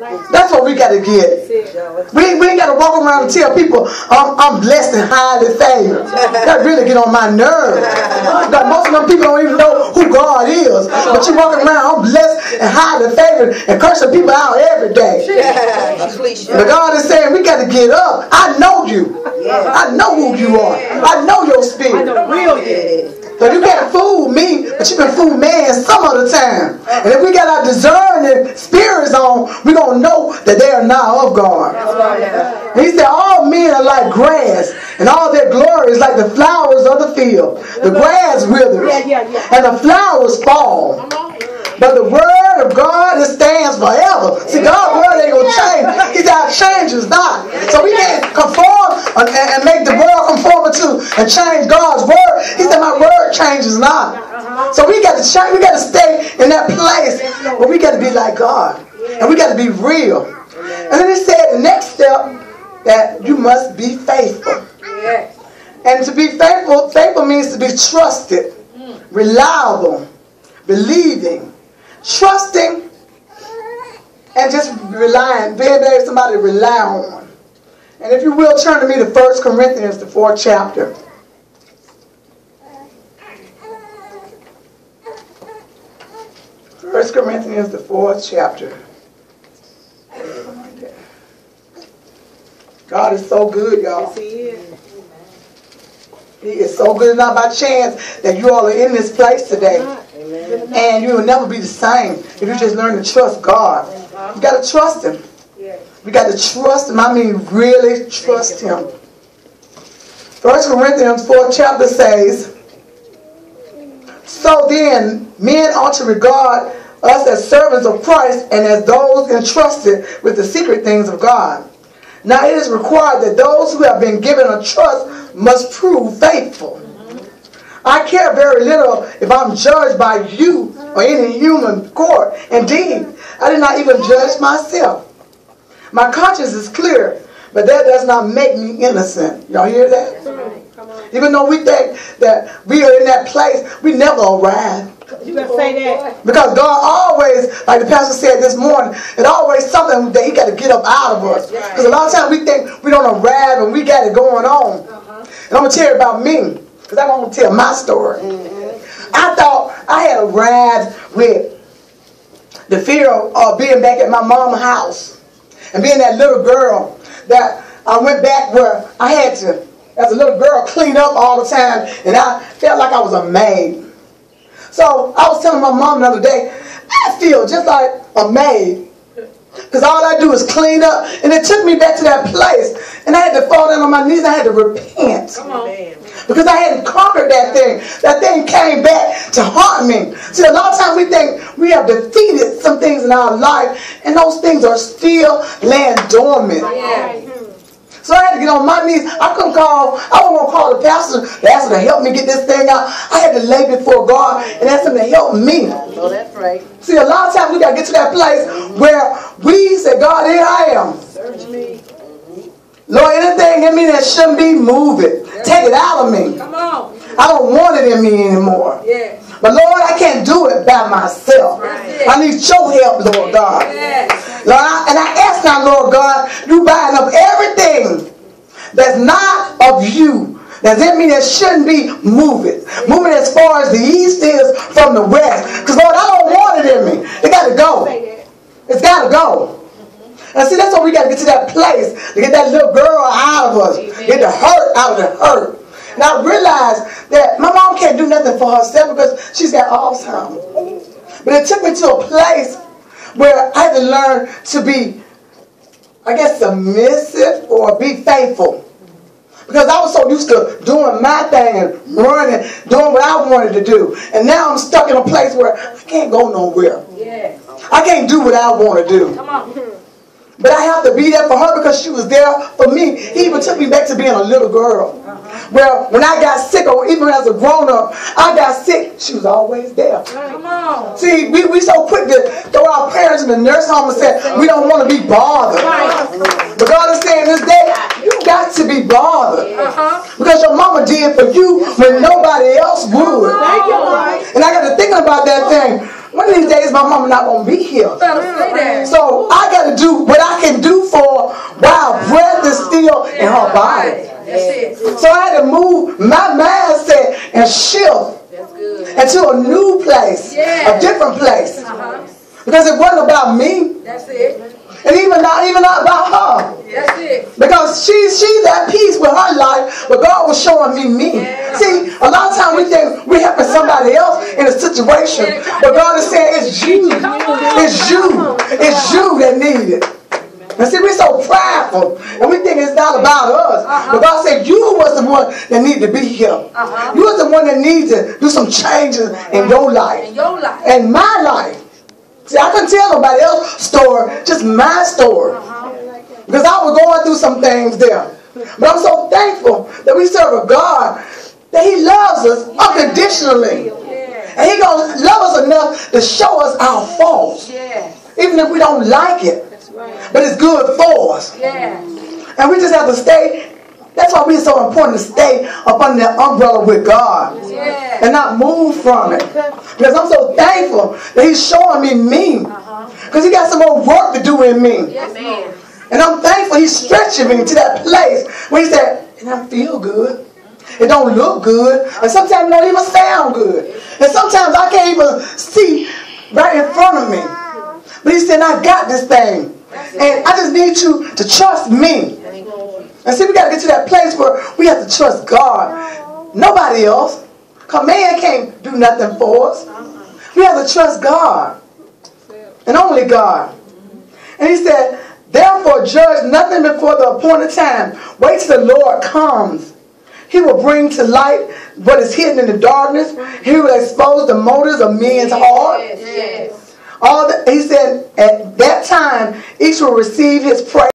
That's what we got to get. We, we ain't got to walk around and tell people I'm, I'm blessed and highly favored. That really get on my nerves. Most of them people don't even know who God is. But you walking around, I'm blessed and highly favored and cursing people out every day. But God is saying we got to get up. I know you. I know who you are. I know your spirit. I know Real good. So you can't fool me, but you can fool man some of the time. And if we got our discerning on, we're going to know that they are not of God. He said, all men are like grass, and all their glory is like the flowers of the field. The grass withers, and the flowers fall. But the word of God, it stands forever. See, God's word ain't going to change. He said, our change is not. So we can't conform and, and make the world conform to and change God's word. He said, my word changes not. So we got to change. We got to stay in that place where we got to be like God. And we got to be real. And then he said, the next step, that you must be faithful. And to be faithful, faithful means to be trusted, mm. reliable, believing, trusting, and just relying, being able to somebody to rely on. And if you will, turn to me to 1 Corinthians, the fourth chapter. First Corinthians, the fourth chapter. God is so good, y'all. He is He is so good. It's not by chance that you all are in this place today. And you will never be the same if you just learn to trust God. You got to trust Him. We got to trust Him. I mean, really trust Him. First Corinthians 4 chapter says, So then, men ought to regard us as servants of Christ and as those entrusted with the secret things of God. Now it is required that those who have been given a trust must prove faithful. I care very little if I'm judged by you or any human court. Indeed, I did not even judge myself. My conscience is clear, but that does not make me innocent. Y'all hear that? Even though we think that we are in that place, we never arrive. You better say that. Because God always, like the pastor said this morning, it always something that He got to get up out of us. Because a lot of times we think we don't arrive and we got it going on. And I'm gonna tell you about me, because I'm gonna tell my story. I thought I had arrived with the fear of uh, being back at my mom's house and being that little girl that I went back where I had to, as a little girl, clean up all the time, and I felt like I was a maid. So I was telling my mom the other day, I feel just like a maid. Because all I do is clean up. And it took me back to that place. And I had to fall down on my knees. I had to repent. Because I hadn't conquered that thing. That thing came back to haunt me. See, a lot of times we think we have defeated some things in our life. And those things are still laying dormant. So I had to get on my knees. I couldn't call, I wasn't going to call the pastor, the pastor to help me get this thing out. I had to lay before God and ask him to help me. Oh, that's right. See, a lot of times we got to get to that place where we say, God, here I am. Search me. Lord, anything in me that shouldn't be, move it. Take it out of me. Come on. I don't want it in me anymore. Yes. But Lord, I can't do it by myself. Right. I need your help, Lord God. Yes. Lord, I, and I ask now, Lord God, you bind up everything that's not of you. That's in me that shouldn't be moving. Moving as far as the east is from the west. Because Lord, I don't want it in me. It got to go. It's got to go. And see, that's why we got to get to that place to get that little girl out of us. Get the hurt out of the hurt. And I realized that my mom can't do nothing for herself because she's got Alzheimer's. But it took me to a place where I had to learn to be, I guess, submissive or be faithful. Because I was so used to doing my thing and running, doing what I wanted to do. And now I'm stuck in a place where I can't go nowhere. Yes. I can't do what I want to do. Come on. But I have to be there for her because she was there for me. He even took me back to being a little girl. Well, when I got sick, or even as a grown up, I got sick, she was always there. Come on. See, we, we so quick to throw our parents in the nurse home and say, we don't want to be bothered. But God is saying this day, you got to be bothered. Uh-huh. Because your mama did for you when nobody else would. Thank you, Lord. And I got to thinking about that thing. One of these days, my mama not gonna be here. So I gotta do what I can do for while breath is still in her body. So I had to move my mindset and shift into a new place, a different place, uh-huh. because it wasn't about me. That's it. And even not even not about her. That's it. Because she's she's at peace with her life, but God was showing me me. See, a lot of times we we're helping somebody else in a situation, but God is saying it's you, it's you, it's you that need it. And see, we're so prideful, and we think it's not about us. But God said you was the one that needed to be here. Uh-huh. You was the one that needs to do some changes in your life, In your life. in my life. See, I couldn't tell nobody else's story, just my story. Because I was going through some things there. But I'm so thankful that we serve a God that He loves us unconditionally. And He gonna love us enough to show us our faults. Even if we don't like it. But it's good for us. And we just have to stay. That's why it's so important to stay up under that umbrella with God. And not move from it. Because I'm so thankful that He's showing me me. Uh-huh. Because He got some more work to do in me. And I'm thankful he's stretching me to that place where he said, and don't feel good. It don't look good. And sometimes it don't even sound good. And sometimes I can't even see right in front of me. But he said, I got this thing. And I just need you to trust me. And see, we got to get to that place where we have to trust God. Nobody else. Man can't do nothing for us. We have to trust God. And only God. And he said, Therefore, judge nothing before the appointed time. Wait till the Lord comes. He will bring to light what is hidden in the darkness. He will expose the motives of men's heart. Yes. Yes. All the, he said, at that time, each will receive his praise.